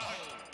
battle.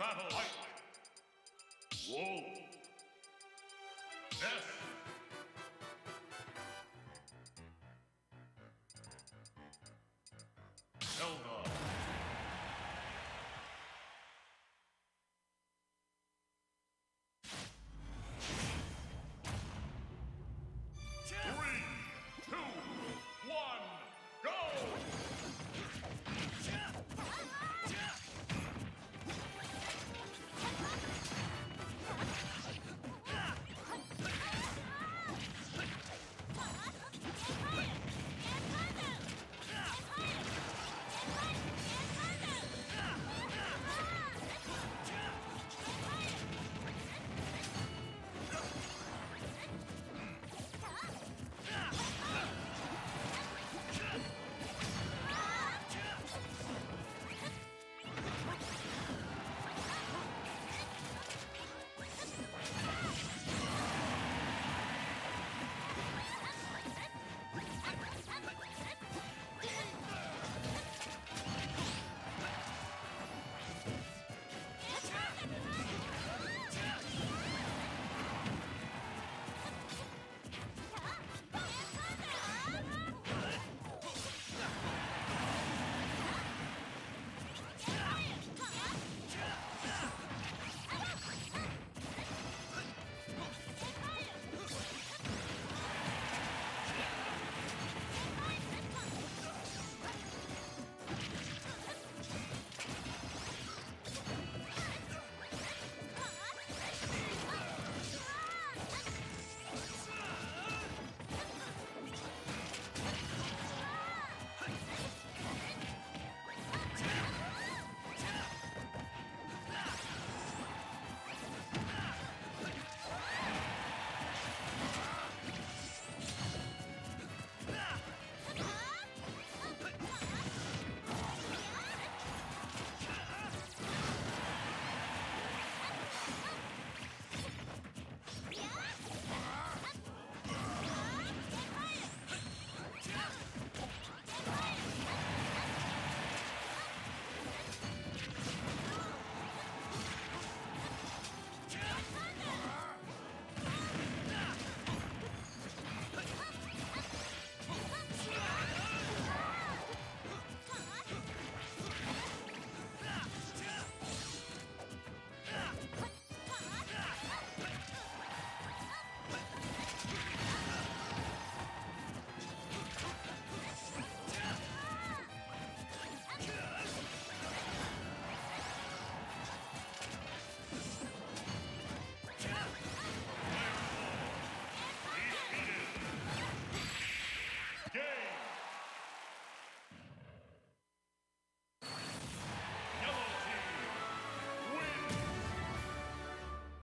Battle. Fight. Wall. Nest. Zelda.